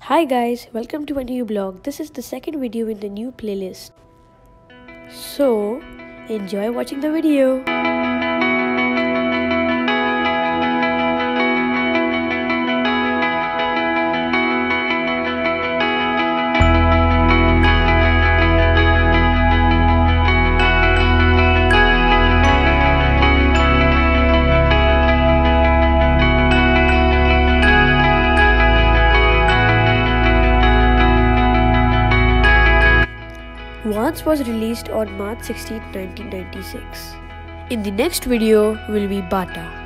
Hi guys, welcome to a new blog. This is the second video in the new playlist. So, enjoy watching the video. Vans was released on March 16, 1996. In the next video will be Bata.